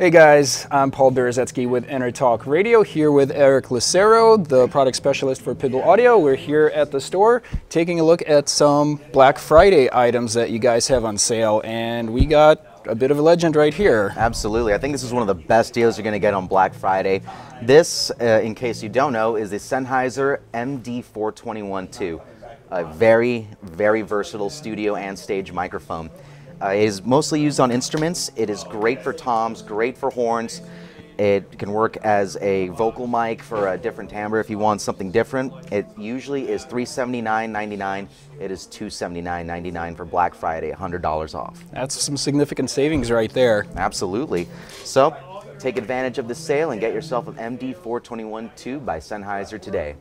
Hey guys, I'm Paul Berezetsky with EnterTalk Radio here with Eric Lucero, the product specialist for Pitbull Audio. We're here at the store taking a look at some Black Friday items that you guys have on sale and we got a bit of a legend right here. Absolutely. I think this is one of the best deals you're going to get on Black Friday. This, uh, in case you don't know, is the Sennheiser MD421-2, a very, very versatile studio and stage microphone. Uh, it is mostly used on instruments. It is great for toms, great for horns. It can work as a vocal mic for a different timbre if you want something different. It usually is $379.99. It is $279.99 for Black Friday, $100 off. That's some significant savings right there. Absolutely. So take advantage of the sale and get yourself an MD421-2 by Sennheiser today.